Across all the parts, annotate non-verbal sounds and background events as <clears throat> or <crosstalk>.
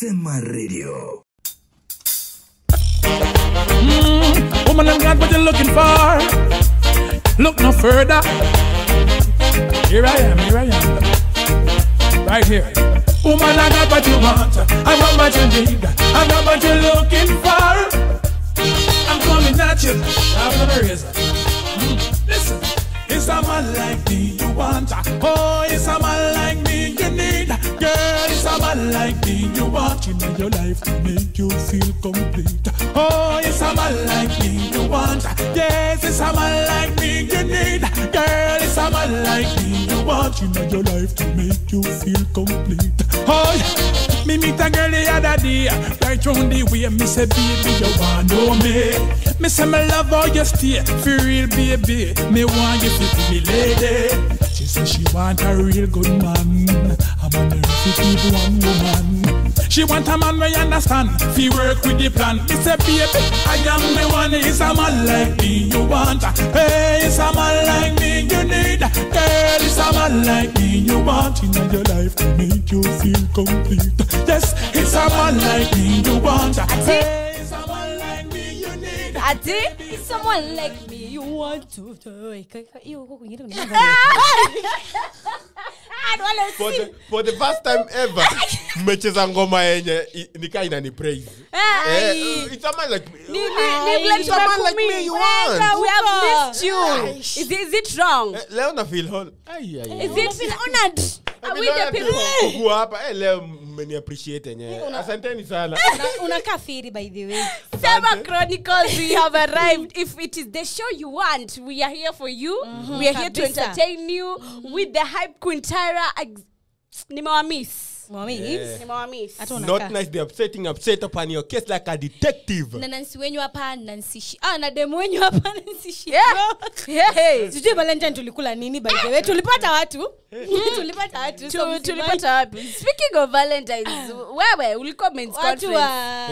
Sema Radio. Woman, I'm glad what you're looking for. Look no further. Here I am, here I am. Right here. Woman, I got what you want. I want what you need. I got what you're looking for. I'm coming at you. I'm gonna raise it. Mm, Listen. It's a man like me you want. Oh, it's a man man like me you want in your life to make you feel complete. Oh, it's a man like me you want. Yes, it's a man like me you need. Girl, it's a man like me you want in your life to make you feel complete. Oh, yeah. me meet a girl the other day, right round the way. Me say, baby, you want know me? Me say, me love how you stay for real, baby. Me want you to be lady. She say she want a real good man. I'm the earth to keep one woman. She want a man we understand. Fi work with the plan. Me say, baby, I am the one. It's a man like me you want. Hey, it's a man like me you need. Girl, it's a man like me you want in your life to make you feel complete. Yes, it's a man like me you want. Hey, it's a man like me you need. ati someone like me you want to hiyo huko kwingine unaimba. Ah, wale for the, for the first time ever <laughs> mmecheza ngoma yenye nikaa inani praise Ai. It's a man like me. Ni- ni- ni vile It's a man like me you want. We have missed you. Is it- is it wrong? Leo na feel hall Ai, ai, ai. Is it feel honored? Are we Leo mmeni appreciate yenyewe asanteni sana <laughs> unakaa firi by the way Sema Chronicles, we have arrived. If it is the show you want, we are here for you. We are here to entertain you with the hype Queen Tyra. Ex- Nimewamiss. Not nice the upsetting upset upon your case like a detective. Na nansi wenyu hapa nansishi ah, na demu wenyu hapa <laughs> nansishi Hey. sijui valentine tulikula nini by the way. Tulipata watu. <laughs> Tulipata watu. So tulipata wapi? Speaking of valentines wewe ulikuwa men's watu conference.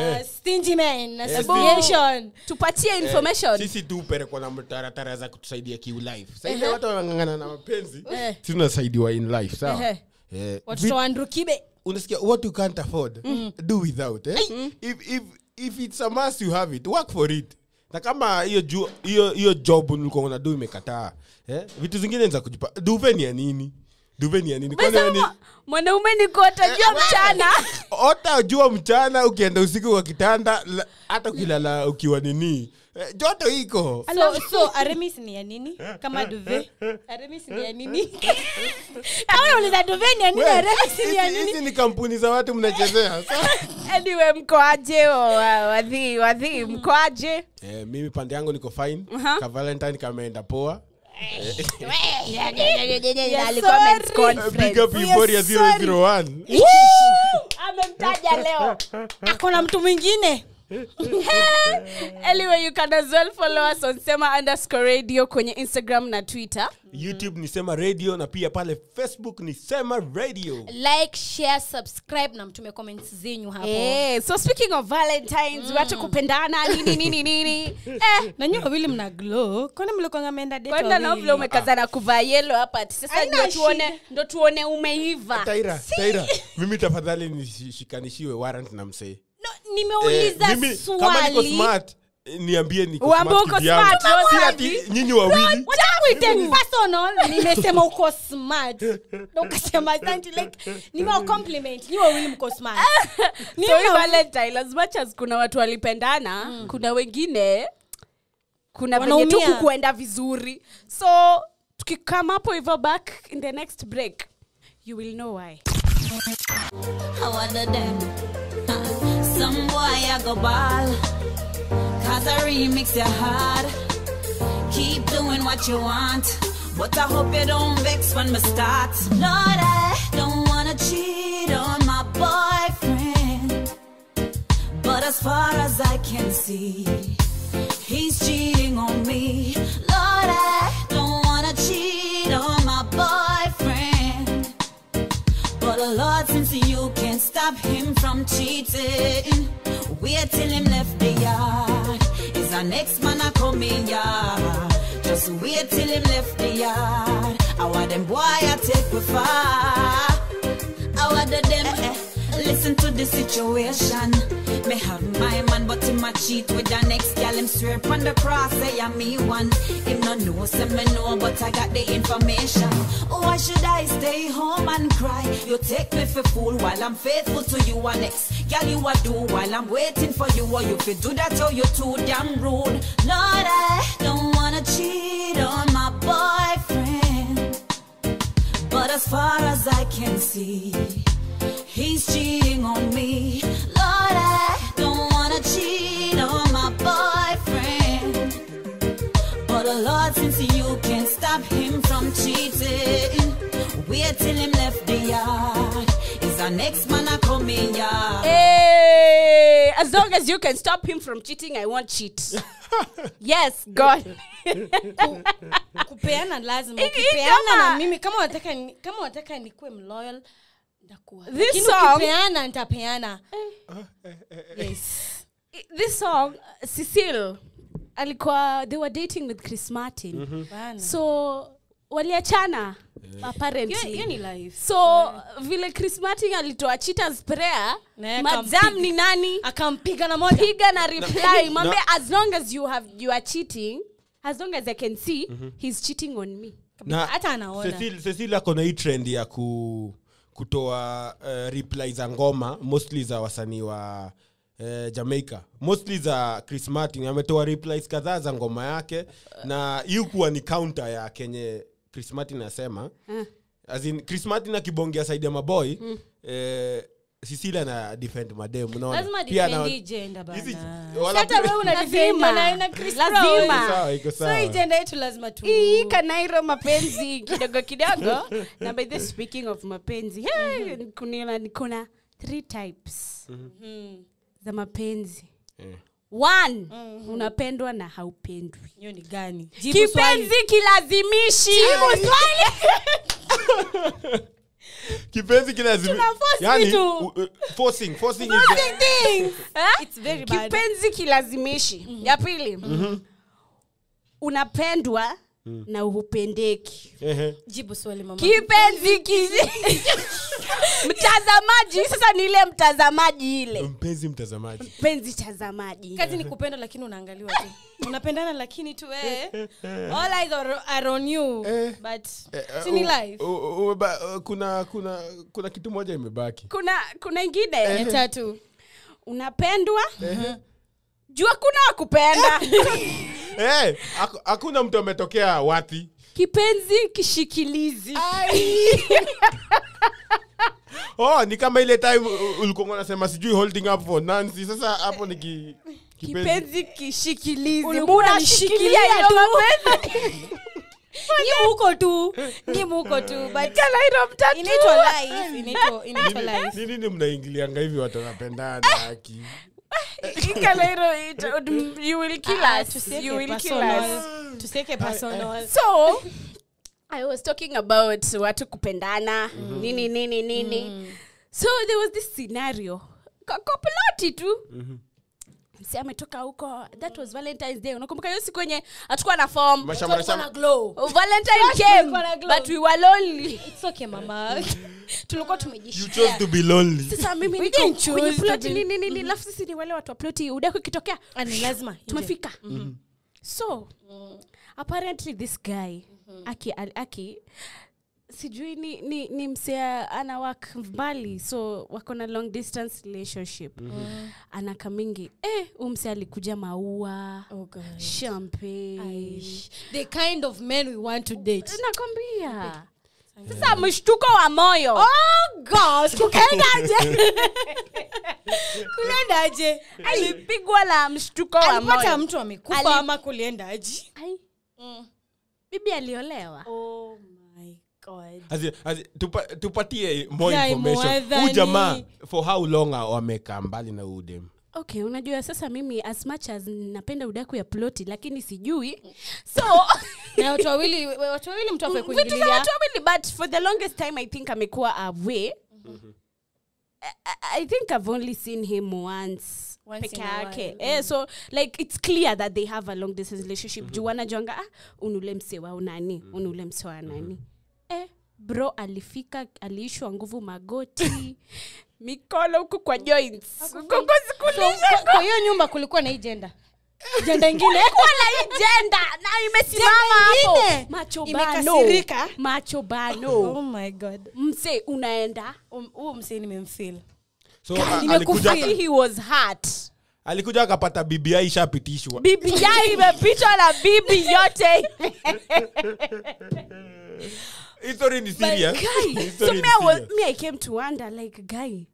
Wa stingy men association tupatie information. Sisi tu upelekwa na mtaratara za kutusaidia kiulife watu wanangangana na mapenzi si tunasaidiwa in life sawa? Ehe. Eh, watoto wa Andrew unasikia what you can't afford do without eh? if, if, if it's a must you have it. Work for it. Na kama hiyo hiyo hiyo job ulikuwa unadu imekataa eh? vitu zingine ni za kujipa duve ni ya nini? Duve ni ya nini? Kwani ni- Umesema mwanaume mchana. Ota jua mchana ukienda usiku kwa kitanda hata ukilala ukiwa nini? eh, joto iko. So, so aremis ni ya nini? Kama duve. Aremis ni ya nini? <laughs> Kama unauliza duve ni ya nini aremis ni ya nini hizi ni kampuni za watu mnachezea <laughs> anyway mkoaje wa- wadhi wadhi mkoaje eh, mimi pande yangu niko fine. Uh-huh. ka valentine kameenda poa. Eh, <laughs> 001 amemtaja leo. Akona mtu mwingine <laughs> anyway you can as well follow us on sema underscore radio kwenye instagram na twitter. Youtube ni sema radio na pia pale facebook ni sema radio. Like share subscribe na mtume comments zenyu hapo. Eh, so speaking of valentines mm. wacha kupendana nini nini nini <laughs> eh, na nyi wawili mna glow? Kwani mlikwanga meenda date kwenda na vile umekazana kuvaa yelo hapa? Ati sasa ndo tuone ndo tuone umeiva. Taira taira mimi tafadhali nishikanishiwe warrant na msee nimeuliza niko smart eh, niambie uko smart, na ukasema asante like nyi wawili mko smart. <laughs> So valentine as much as kuna watu walipendana kuna wengine kuna venye tu kukuenda vizuri. So tukikama hapo hivyo back in the next break you will know why. Some boy I go ball. Cause I remix your heart. Keep doing what you want. But I hope you don't vex when we start. Lord, I don't wanna cheat on my boyfriend. But as far as I can see, he's cheating on me. Lord, I don't wanna cheat on my boyfriend. But Lord, you can't stop him from cheating, wait till him left the yard. Is our next man a coming yard? Just wait till him left the yard. I want them boy I take with far. I want the them. Listen listen to the situation. Me have my man, but him a cheat with the next gal. Him swear upon the cross, say I'm me one. Him no know, say me know, but I got the information. Oh, why should I stay home and cry? You take me for fool while I'm faithful to you and next gal you a do while I'm waiting for you. Oh, or you fi do that, oh, or you too damn rude. Lord, I don't wanna cheat on my boyfriend. But as far as I can see, he's cheating on me. Lord, I don't wanna cheat on my boyfriend. But Lord, since you can stop him from cheating, wait till him left the yard. Is our next man a coming yard? Hey, as long as you can stop him from cheating, I won't cheat. <laughs> yes, God. kupeana lazima ukipeana na mimi kama wataka kama wataka nikuwe mloyal This Lakini song- ukipeana nitapeana. Yes. This song, cecil alikuwa, they were dating with Chris Martin. Bana. So, waliachana, Hiyo- apparently. hiyo ni life. So vile chris martin alitoa cheaters prayer madam ni nani? Akampiga na moja. Piga na reply mambe as long as you have you are cheating as long as i can see he's cheating on me. Na hata anaona. Cecil- Cecil ako na hii trend ya ku, kutoa uh, reply za ngoma mostly za wasanii wa uh, jamaica. Mostly za chris martin. Ametoa replies kadhaa za ngoma yake na hii kuwa ni counter ya kenye chris martin asema As in, chris martin akibongea saidi ya maboy eh, sisila na defend madem unaona? Pia na- defend gender bana. Hizi- Si wala- hata wewe una defend na na Lazima. Hii gender yetu lazima tu hii kanairo mapenzi <laughs> kidogo kidogo. Na by the speaking of mapenzi hey, kuna nikona three types za mapenzi. Eh. one unapendwa na haupendwi. Hiyo ni gani? Kipenzi kilazimishi <laughs> <laughs> kipenzi kilazimishi. Ya pili. Unapendwa na uhupendeki. Jibu swali mama. Kipenzi kizi <laughs> mtazamaji sasa ni ile mtazamaji ile. Mpenzi mtazamaji. Mpenzi tazamaji. Kazi ni kupenda lakini unaangaliwa tu. Unapendana lakini tu eh. all eyes are, are on you Eh. but Eh, uh, sini life. uh, uh, uh, kuna kuna kuna kitu moja imebaki. Kuna kuna ingine. Eh. tatu. Unapendwa? Eh. jua kuna wakupenda <laughs> Eh, hakuna mtu ametokea wapi. Kipenzi kishikilizi <laughs> <laughs> oh ni kama ile time ulikuwa unasema sijui holding up for nancy. Sasa hapo ni ki, kipenzi. Kishikilizi. Unashikilia tu. <laughs> ni muko tu. Ni muko tu <laughs> nini mnaingilianga hivi watu wanapendana haki? kalairo it, you will kill Ah, us. You will kill personal. us. Tusieke personal. So i was talking about watu kupendana nini nini nini. So there was this scenario. Kakopuloti tu. Mm-hmm si ametoka huko that was valentines day. Unakumbuka hiyo siku enye hatukuwa na form? Glow. Oh, valentine came but we were lonely. It's okay mama. <laughs> Tulikuwa you chose to be lonely. Sasa mimi We didn't choose kwenye ploti nini nini lafu sisi ni wale watu wa ploti udaku ikitokea Ah, ni lazima tumefika. so apparently this guy aki, al- aki sijui ni, ni, ni msea ana wak mbali so wako na long distance relationship. Mm-hmm. ana kamingi eh, umse alikuja maua Oh, champagne. Aish. the kind of men we want to date. Nakwambia. Sasa mshtuko wa moyo. Oh gosh <laughs> kukaendaje kuliendaje alipigwa la mshtuko wa alipata moyo. mtu amekufa ama kuliendaje? Ai, bibi aliolewa? Oh my god. Asi- asi- tupa, tupatie more Yeah, information. mwadhani. huu jamaa for how long wamekaa mbali na udem okay unajua sasa mimi as much as napenda udaku ya ploti lakini sijui. So <laughs> na watu wawili watu wawili mtu afai vitu za kuingilia watu wawili but for the longest time i think amekuwa away I, I think i've only seen him once. Once peke in a yake. eh, so like it's clear that they have a long distance relationship. Juu wanajuanga ah, unule mse wa nani unule msewa nani. Mm nani eh, bro alifika aliishwa nguvu magoti <laughs> mikono huku kwa joints. So, sikulisha kwa hiyo nyumba kulikuwa na hii jenda jenda ingine. <laughs> Wala hii jenda na imesimama hapo. ingine. macho Imekasirika. bano macho bano oh my god. Mse unaenda? Um- mse nimemfil so a- nimekufeel. alikuja he was hurt. alikuja akapata bibi ishapitishwa. Bibi yai <laughs> imepitwa na bibi yote. History ni serious. guy. History so ni me I, was, me i came to wonder like guy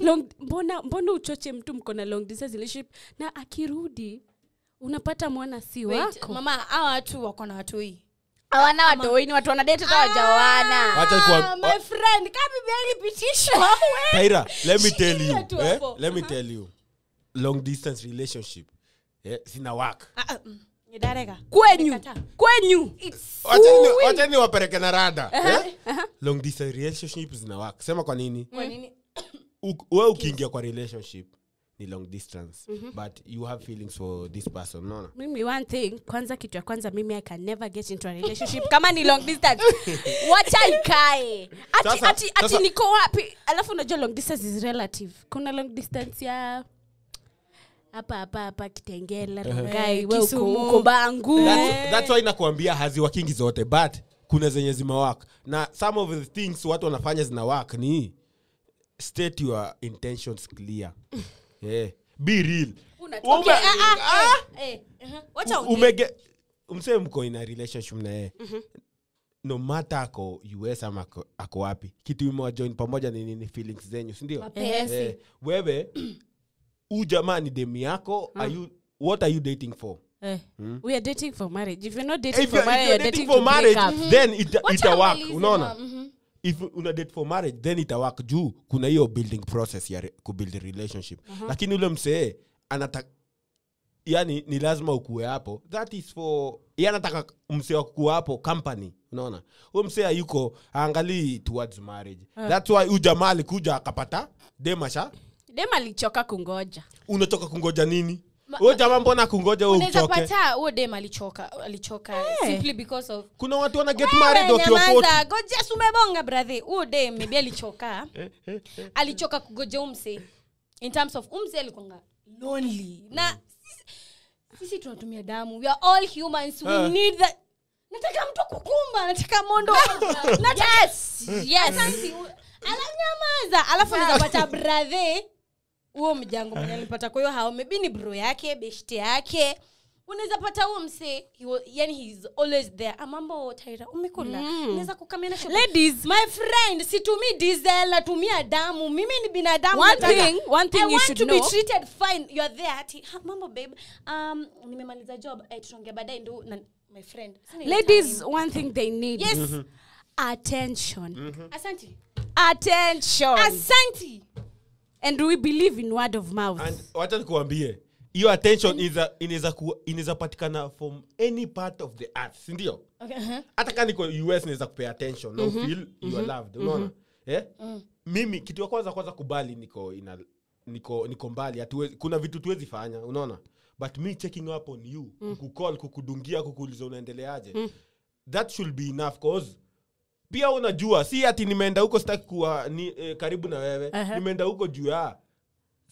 long, mbona mbona uchoche mtu mko na long distance relationship? Na akirudi unapata mwana si wako. mama hawa watu wako na watoi hawana watoini watu wanadate hata wajawana my friend kama bibi alipitishwa <laughs> Taira, let me tell you, eh, let me tell you, long distance relationship eh, sina work. Ah, ah, mm, kwenyu kwenyu. Wacha ni- wacha ni wapeleke na rada eh? long distance relationship zina work. Sema kwa nini? kwa nini we ukiingia kwa relationship ni long distance mm-hmm. but you have feelings for this person unaona? Mimi one thing kwanza kitu ya kwanza mimi i can never get into a relationship kama ni long distance. <laughs> Wacha ikae. Ati, Sasa- ati, ati sasa- niko wapi? Alafu unajua long distance is relative. Kuna long distance ya hapa hapa hapa kitengela rongai uh-huh. wewe uko bangu. That's, that's why nakuambia haziwakingi zote but kuna zenye zimewak na some of the things watu wanafanya zinawak work ni state your intentions clear. Yeah. <laughs> be real. Eh, eh, msee mko in a relationship na yeye. No matter ako us ama ako, ako wapi kitu imewajoin pamoja ni nini feelings zenyu sindio Mapenzi. eh, wewe <clears throat> u jamaa ni demu yako are you, what are you dating for? Eh, we are dating for marriage. If you're not dating if for marriage you're dating dating for marriage then it it'll ita work unaona? ma, mhm. If una date for marriage then itawak juu kuna hiyo building process ya re- kubuild relationship. Lakini ule msee anata yani ni lazima ukuwe hapo. That is for ye anataka msee wa kuwa hapo company. Unaona? Huyo msee ayuko aangalii towards marriage. Uh. that's why ujamaa jamaa alikuja akapata demasha dem alichoka kungoja. Unachoka kungoja nini huyo jamaa mbona kungoja wewe unaweza pata huo dem alichoka alichoka simply because of kuna watu wana get married wakiwa 40 nyamaza, gojes umebonga brother. Huo dem maybe alichoka. <laughs> Alichoka kugoja umse in terms of umse alikwanga lonely. Na sisi, sisi tunatumia damu. We are all humans. We uh. need that nataka mtu kukumba nataka mondo <laughs> yes. Yes. Alafu nyamaza alafu unaweza pata brother huo mjango mwenye alipata. Kwa hiyo hao maybe ni bro yake beshte yake. Unaweza pata huo mse he wa- yani he's always there. Amambo taira umekula? Mm. unaweza kukamena ladies. My friend situmii diesel natumia damu. Mimi ni binadamu One nataka- thing- one thing I you want should to be treated fine. You are there ati "Ha, mambo babe. Um, nimemaliza job. Eh, tutaongea baadaye ndo na my friend. Sine ladies time. one thing they need. Yes. Mm-hmm. attention. Mm-hmm. asante. Attention. Asanti and we believe in word of mouth. And wacha nikuambie hiyo attention inaweza patikana from any part of the earth sindio okay, uh-huh. hata kaa niko us inaweza kupea attention no feel you are loved unaona? Eh? mimi kitu ya kwanza kwanza kubali niko ina, niko niko mbali hatuwezi, kuna vitu tuwezi fanya unaona? But me checking up on you kukukol kukudungia kukuuliza unaendeleaje? That should be enough cause pia unajua si ati nimeenda huko sitaki kuwa ni, eh, karibu na wewe. Uh-huh. nimeenda huko juu ya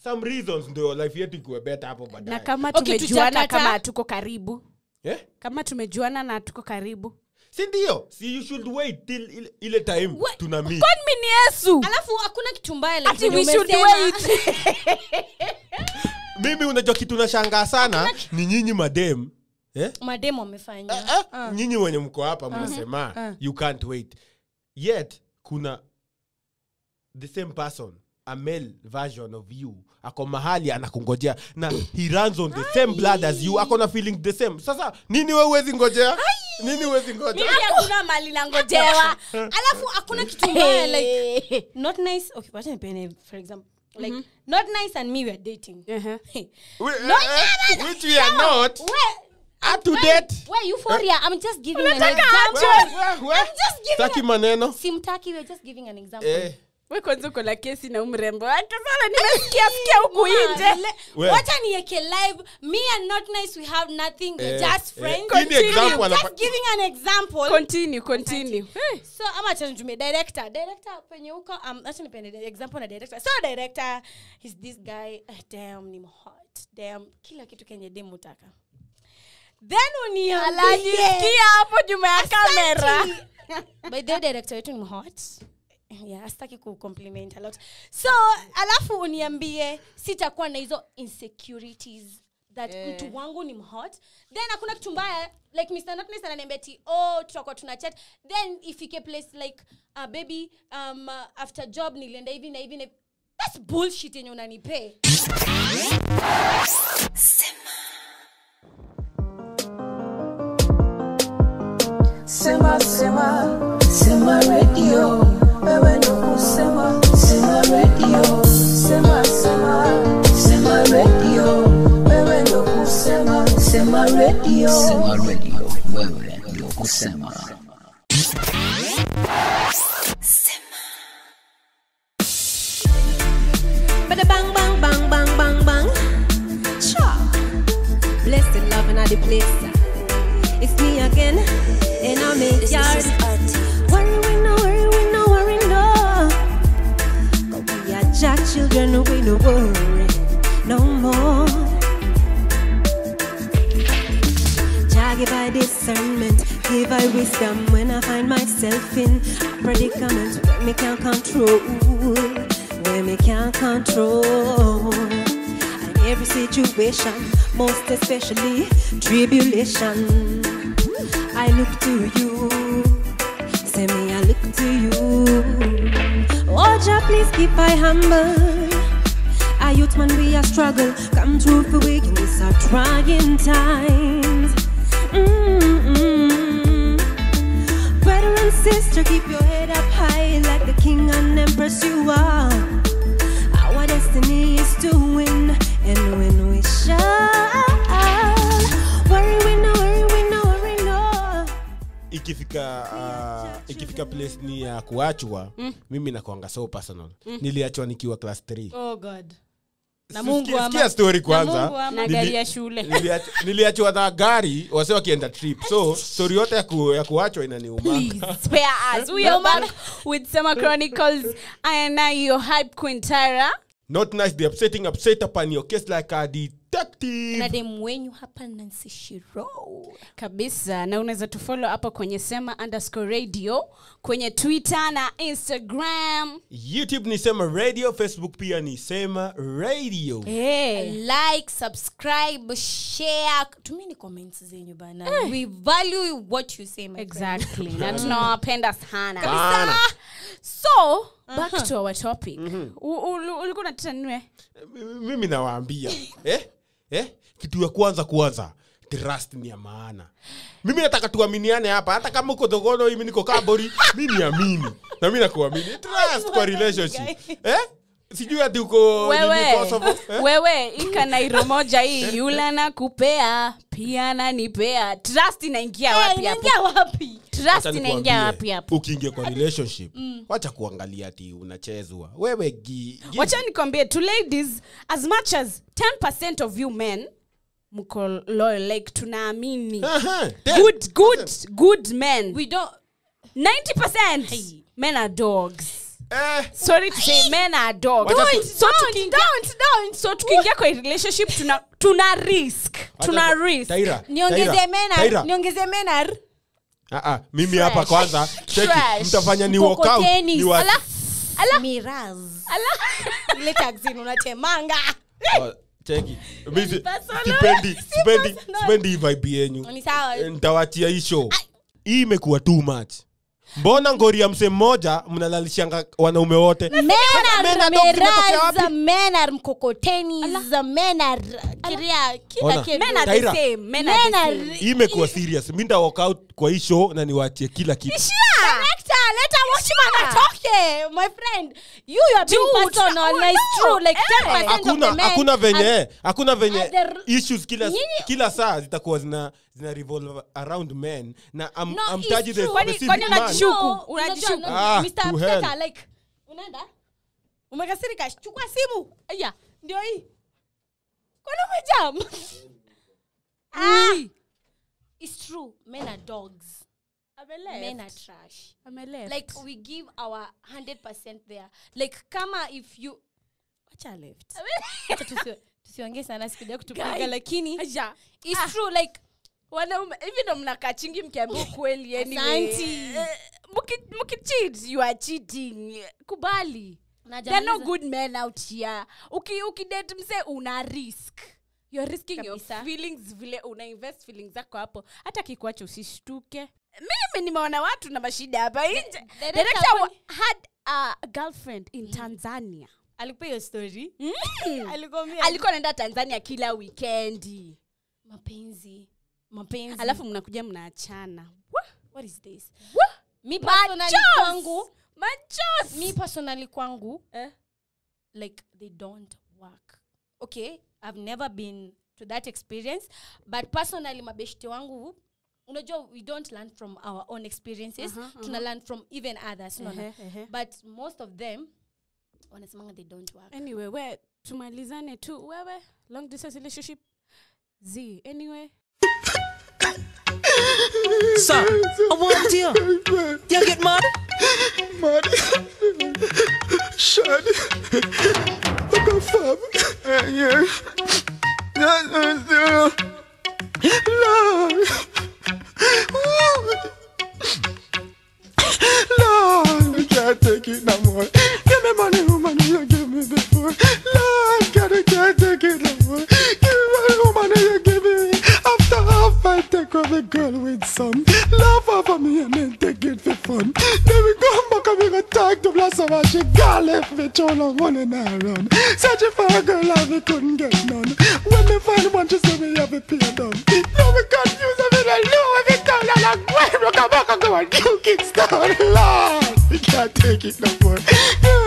some reasons ndio life yetu ikuwe beta hapo na baadaye kama Okay, tumejuana okay, kama tuko karibu. Eh? kama tumejuana na tuko karibu. Si ndio? Si you should wait till ile, ile time Wait, tuna meet. kwani mi ni yesu? Alafu hakuna kitu mbaya lakini ati we should wait. <laughs> Mimi unajua kitu nashangaa sana ni nyinyi madem eh? mademu wamefanya. Eh? nyinyi wenye mko hapa mnasema you can't wait. Yet kuna the same person a male version of you ako mahali anakungojea. Na he runs on the same blood as you ako na feeling the same. Sasa nini we uwezi ngojea? Nini uwezi ngojea? Mimi hakuna mali nangojewa. <laughs> Alafu hakuna kitu mbaya like <laughs> not nice. Okay wacha nipene for example like not nice and me we are dating. Uh-huh. We- No, eh, eh, which we are not. Where- up to date. where euphoria i'm just giving an example. Where, where, where? I'm just giving Taki a- maneno. Simtaki we're just giving an example. Eh, we kwanza uko na kesi na umrembo. Wake sana nimesikia sikia huku nje. Le- We. wacha nieke live. Me and not nice we have nothing. We're Eh, just eh, friends. Ni example just giving an example. Continue continue. Hey. so ama chanjume director. Director penye huko um, acha nipende example na director. So director he's this guy. Uh, damn ni hot damn kila kitu kenye demu utaka then uniambie alajisikia hapo nyuma ya kamera. <laughs> By the director wetu ni hot yeah astaki kucompliment a lot. So alafu uniambie sitakuwa na hizo insecurities that yeah. mtu wangu ni mhot then hakuna kitu mbaya like mr notness ananiambia ti oh tutakuwa tuna chat. Then ifike place like uh, baby um, uh, after job nilienda hivi na hivi na hivi. that's bullshit yenye unanipee Sema sema sema radio wewe ndo kusema sema radio sema sema sema radio wewe ndo kusema sema radio Sema Radio, wewe ndio kusema. Bada bang bang bang bang bang bang. Cha. Blessed love and the place. It's me again, I'm in yard. Worry we no worry we no worry no. But we are Jack children, we no worry no more. Jah give I discernment, give I wisdom when I find myself in a predicament where me can't control, where me can't control. And every situation, most especially tribulation, I look to you. Say me, I look to you. Oh, Jah, please keep I humble. A youth man, we a struggle. Come through for we in our trying times. Mm-mm. Brother and sister, keep your head up high like the king and empress you are. Our destiny is to win, and win ikifika uh, ikifika place ni ya kuachwa mimi nakwanga so personal. Niliachwa nikiwa class 3 oh god. Na kwanza. Niliachwa na gari wase wakienda trip. So stori yote ya, ku, ya kuachwa inaniumanga spare us. We are back with summer chronicles i and I, your hype queen tyra. Not nice the upsetting upset upon your case like a detective na dem wenyu hapa nancy shiro kabisa na unaweza tufolo hapo kwenye sema underscore radio kwenye twitter na instagram. Youtube ni sema radio facebook pia ni sema radio. Hey. like subscribe share. Tumini comments zenyu bana. We value what you say my friend. exactly. <laughs> Na tunawapenda sana. Bana. so back to our topic. Mm-hmm. ulikuwa unatutanue mimi nawaambia. <laughs> Eh? Eh? kitu ya kwanza kwanza trust ni ya maana. Mimi nataka tuaminiane hapa. Hata kama uko dhogono mimi niko kabori mi niamini. Na mi nakuamini. Trust kwa relationship. eh? Sijui ati uko wewe eh? wewe ikanairo moja hii yule nakupea pia nanipea trust inaingia Eh, wapi hapo? inaingia wapi? Trust inaingia wapi hapo? ukiingia kwa relationship wacha kuangalia ati unachezwa. Wewe gi, gi, wacha nikwambie to ladies as much as 10 of you men mko loyal like tunaamini. Good good good men. We don't 90 men are dogs eh, sorry to say men are dogs. Tukiingia so tukiingia kwa relationship tuna tuna risk. Tuna tu- risk. Niongeze menar Taira. niongeze menar Ah, ah, mimi hapa kwanza cheki, mtafanya ni walk out, Mkokoteni. ni wa- ala ala. Miraz. <laughs> Ile taxin unatemanga. Oh, cheki. Mi sipendi sipendi sipendi vibe yenyu. Ntawatia hisho hii show. Hii imekuwa too much mbona ngori ya mse mmoja mnalalishanga wanaume wote? Imekuwa serious. Mi nda walk out kwa hii show na niwachie kila kitu Director, let watchman atoke my friend you you are being Dude, personal oh, like no. true like Eh. 10% of hakuna the men hakuna venye hakuna venye issues kila, kila saa zitakuwa zina zina revolve around men na I'm, No, the specific kwani unajishuku? Ah, Mr. like unaenda umekasirika chukua simu aya ndio hii kwani umejam ah. It's true men are dogs men are trash. Like we give our 100% there. Like kama if you wacha left. Acha tusi- tusiongee sana sikuja kutupiga Guy. lakini Aya. it's Ah. true like wanaume hivi ndo mnakaa chingi mkiambia ukweli <laughs> anyway. Eh, you are cheating. Kubali. Na there are no jamaliza- good men out here. Uki ukidate mse una risk. You're risking Kabisa. your feelings vile una invest feelings zako hapo. Hata kikuacha usishtuke mimi nimeona watu na mashida hapa nje. had a girlfriend in tanzania. Alikupa hiyo story? Mm. <laughs> alikuwa anaenda tanzania kila wikendi mapenzi. Mapenzi. Alafu mnakuja mnaachana. What is this? Mi personally kwangu Machos! mi personally kwangu Eh? like they don't work. Okay i've never been to that experience but personally mabeshte wangu unajua we don't learn from our own experiences uh -huh, uh -huh. tuna learn from even others uh -huh, uh -huh. but most of them wanasemanga they don't work anyway we tumalizane tu wewe long distance relationship z anyway Sir, I want you. You get mad? Mad. Shad. Me too long running and run. Searching for a girl we couldn't get none. When me find one, she say me have a pay done. Now we confused, I I know every time I'm like, when we come back and go and do kickstart. Lord, we can't take it no more.